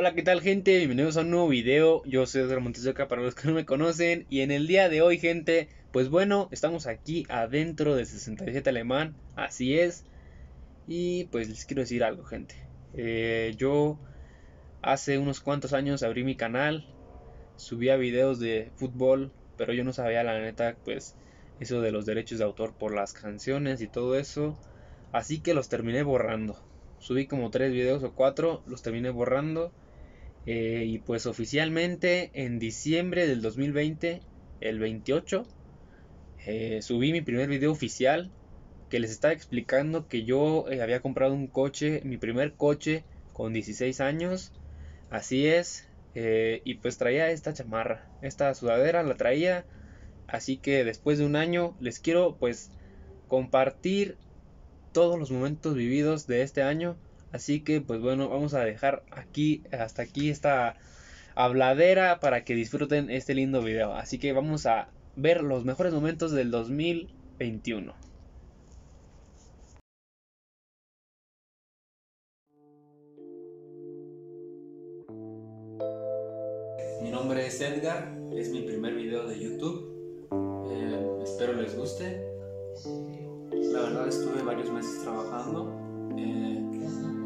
Hola, ¿qué tal gente? Bienvenidos a un nuevo video. Yo soy Edgar Montesoca para los que no me conocen. Y en el día de hoy, gente, pues bueno, estamos aquí adentro de 67 Alemán. Así es. Y pues les quiero decir algo, gente. Eh, yo hace unos cuantos años abrí mi canal. Subía videos de fútbol. Pero yo no sabía, la neta, pues eso de los derechos de autor por las canciones y todo eso. Así que los terminé borrando. Subí como tres videos o cuatro, los terminé borrando. Eh, y pues oficialmente en diciembre del 2020, el 28, eh, subí mi primer video oficial que les estaba explicando que yo eh, había comprado un coche, mi primer coche con 16 años. Así es. y pues traía esta chamarra, esta sudadera la traía. Así que después de un año les quiero pues compartir todos los momentos vividos de este año Así que pues bueno, vamos a dejar aquí hasta aquí esta habladera para que disfruten este lindo video. Así que vamos a ver los mejores momentos del 2021. Mi nombre es Edgar, es mi primer video de YouTube. Eh, espero les guste. La verdad estuve varios meses trabajando. Eh,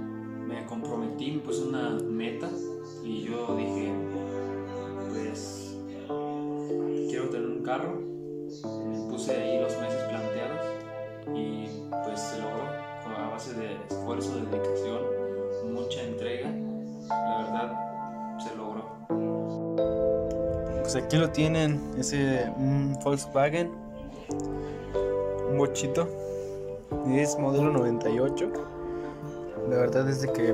me comprometí, pues una meta y yo dije, pues quiero tener un carro. Me puse ahí los meses planteados y pues se logró a base de esfuerzo, de dedicación, mucha entrega. La verdad se logró. Pues aquí lo tienen, ese Volkswagen, un bochito, es modelo 98 la verdad es de que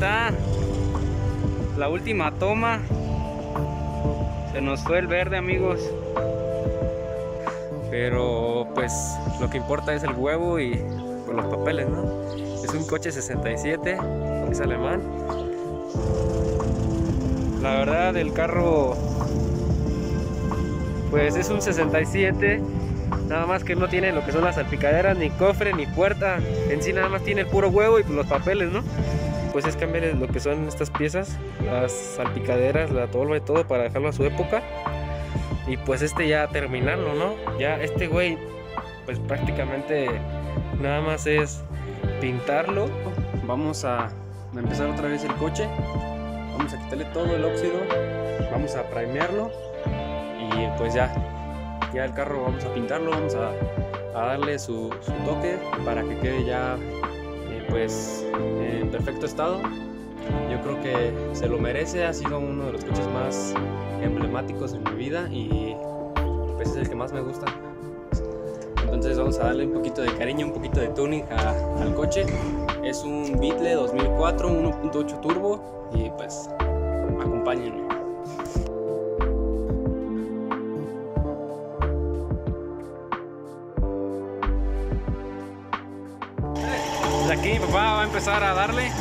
está. La última toma. Se nos fue el verde, amigos. Pero pues lo que importa es el huevo y pues, los papeles, ¿no? Es un coche 67, es alemán. La verdad el carro pues es un 67 nada más que no tiene lo que son las salpicaderas ni cofre ni puerta en sí nada más tiene el puro huevo y pues, los papeles no pues es cambiar lo que son estas piezas, las salpicaderas, la tolva y todo para dejarlo a su época. Y pues este ya terminarlo, ¿no? Ya este güey, pues prácticamente nada más es pintarlo. Vamos a empezar otra vez el coche. Vamos a quitarle todo el óxido. Vamos a primearlo. Y pues ya, ya el carro vamos a pintarlo, vamos a, darle su, su toque para que quede ya pues en perfecto estado. Yo creo que se lo merece, ha sido uno de los coches más emblemáticos en mi vida y pues es el que más me gusta. Entonces vamos a darle un poquito de cariño, un poquito de tuning al coche. Es un Beetle 2004, 1.8 turbo y pues acompáñenme. Papá va a empezar a darle.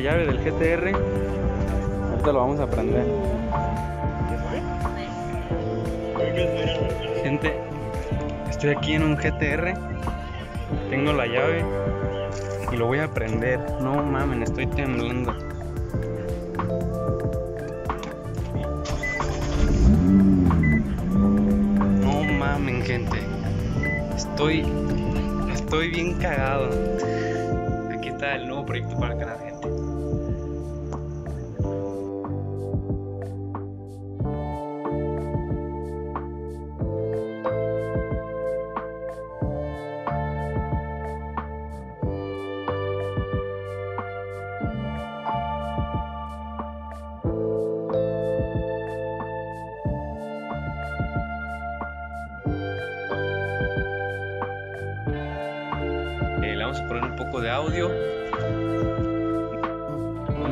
La llave del GTR. Ahorita lo vamos a prender. Gente, estoy aquí en un GTR. Tengo la llave y lo voy a prender. No mamen, estoy temblando. No mamen, gente. Estoy estoy bien cagado. Aquí está el nuevo proyecto para el canal,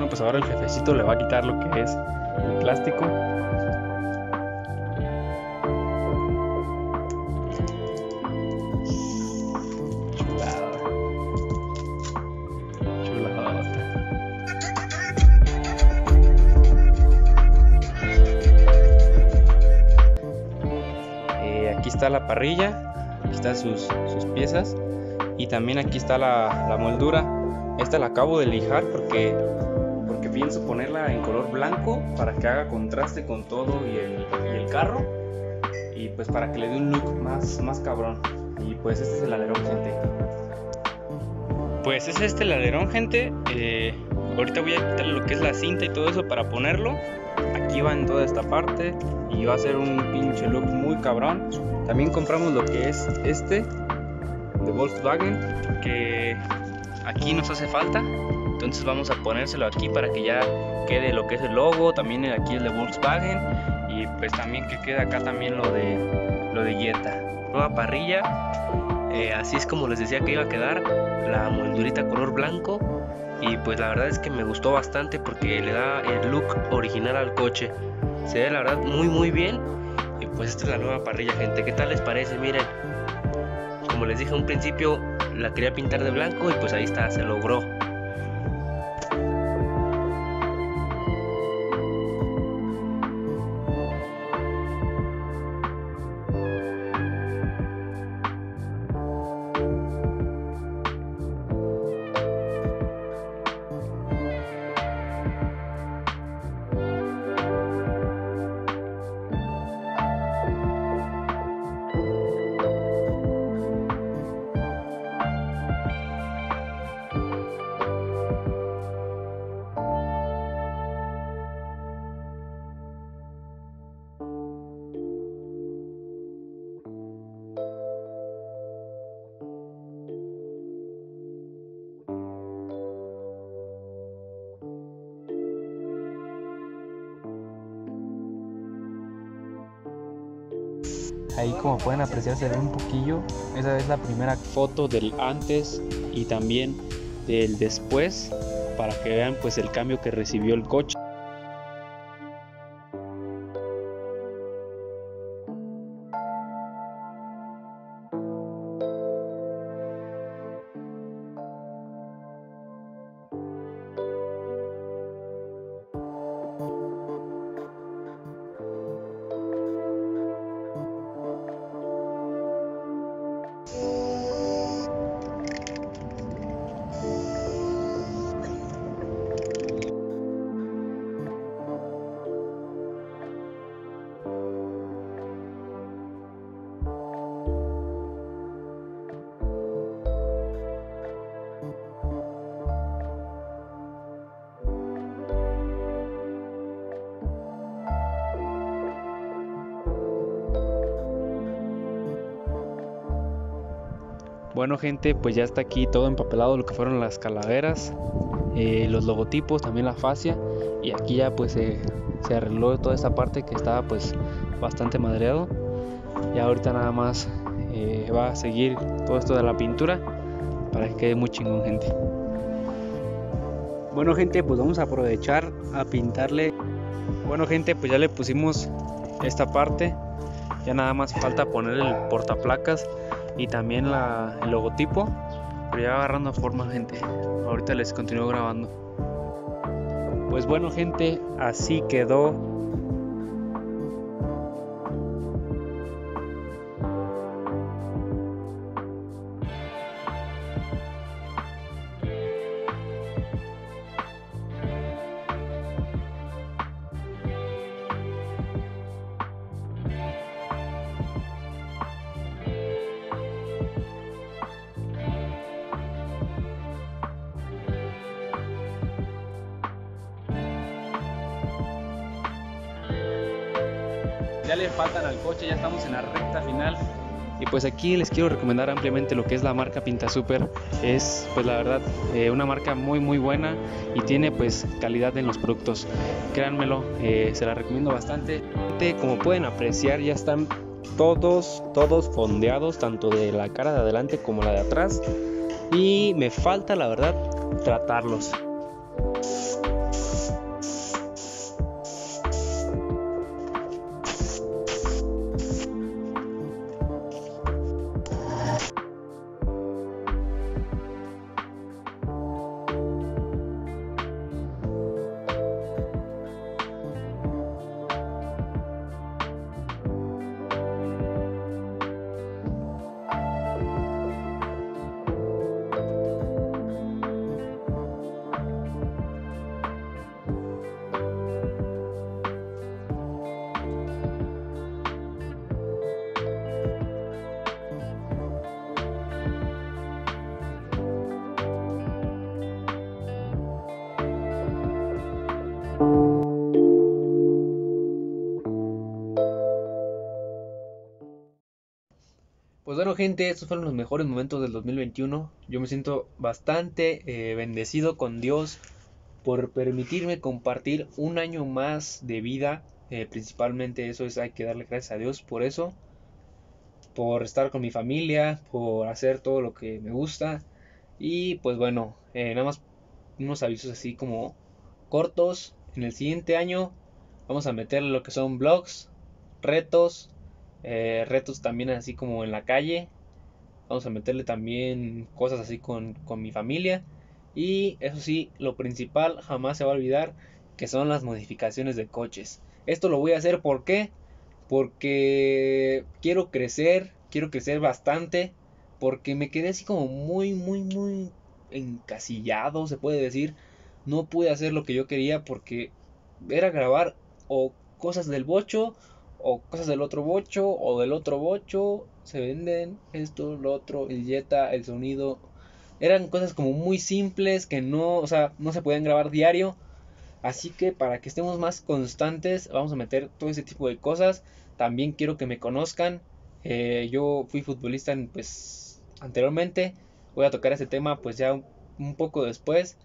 Pues ahora el jefecito le va a quitar lo que es el plástico. Eh, está la parrilla, aquí están sus, sus piezas y también aquí está la, la moldura. Esta la acabo de lijar porque pienso ponerla en color blanco para que haga contraste con todo y el, y el carro y pues para que le dé un look más, más cabrón. Y pues este es el alerón, gente. Pues es este el alerón, gente. Eh, ahorita voy a quitarle lo que es la cinta y todo eso para ponerlo. Aquí va en toda esta parte y va a ser un pinche look muy cabrón. También compramos lo que es este de Volkswagen que aquí nos hace falta. Entonces vamos a ponérselo aquí para que ya quede lo que es el logo, también aquí el de Volkswagen y pues también que quede acá también lo de lo de Jetta. Nueva parrilla, eh, así es como les decía que iba a quedar la moldurita color blanco y pues la verdad es que me gustó bastante porque le da el look original al coche. Se ve la verdad muy muy bien y pues esta es la nueva parrilla gente. ¿Qué tal les parece? Miren, como les dije a un principio la quería pintar de blanco y pues ahí está, se logró. Ahí como pueden apreciar se ve un poquillo. Esa es la primera foto del antes y también del después para que vean pues el cambio que recibió el coche. Bueno gente, pues ya está aquí todo empapelado lo que fueron las calaveras, eh, los logotipos, también la fascia y aquí ya pues se arregló toda esta parte que estaba pues bastante madreado. Y ahorita nada más eh, va a seguir todo esto de la pintura para que quede muy chingón gente. Bueno gente, pues vamos a aprovechar a pintarle. Bueno gente, pues ya le pusimos esta parte. Ya nada más falta poner el portaplacas y también la, el logotipo. Pero ya agarrando forma gente. Ahorita les continúo grabando. Pues bueno gente, así quedó le faltan al coche, ya estamos en la recta final. Y pues aquí les quiero recomendar ampliamente lo que es la marca Pinta Super. Es pues la verdad eh, una marca muy muy buena y tiene pues calidad en los productos. Créanmelo, eh, se la recomiendo bastante. Como pueden apreciar ya están todos, todos fondeados, tanto de la cara de adelante como la de atrás. Y me falta la verdad tratarlos. Gente, estos fueron los mejores momentos del 2021. Yo me siento bastante eh, bendecido con Dios por permitirme compartir un año más de vida. Eh, principalmente eso es, hay que darle gracias a Dios por eso. Por estar con mi familia, por hacer todo lo que me gusta. Y pues bueno, eh, nada más unos avisos así como cortos. En el siguiente año vamos a meter lo que son blogs, retos, eh, retos también así como en la calle. Vamos a meterle también cosas así con, con mi familia. Y eso sí, lo principal jamás se va a olvidar que son las modificaciones de coches. Esto lo voy a hacer ¿por qué? Porque quiero crecer, quiero crecer bastante. Porque me quedé así como muy, muy, muy encasillado, se puede decir. No pude hacer lo que yo quería porque era grabar o cosas del bocho o cosas del otro bocho o del otro bocho se venden esto, lo otro, el Jetta, el sonido. Eran cosas como muy simples que no, o sea, no se podían grabar diario. Así que para que estemos más constantes, vamos a meter todo ese tipo de cosas. También quiero que me conozcan. Eh, yo fui futbolista pues anteriormente. Voy a tocar ese tema pues ya un, poco después.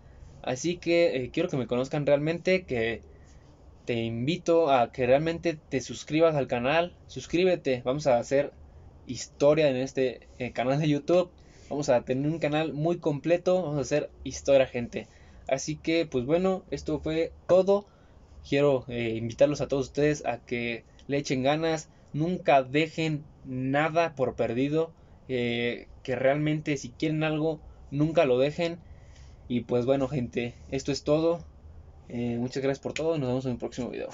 Así que eh, quiero que me conozcan realmente, que te invito a que realmente te suscribas al canal. Suscríbete, vamos a hacer historia en este eh, canal de YouTube. Vamos a tener un canal muy completo, vamos a hacer historia, gente. Así que, pues bueno, esto fue todo. Quiero eh, invitarlos a todos ustedes a que le echen ganas. Nunca dejen nada por perdido. Eh, que realmente si quieren algo, nunca lo dejen. Y pues bueno, gente, esto es todo. Eh, muchas gracias por todo nos vemos en el próximo video.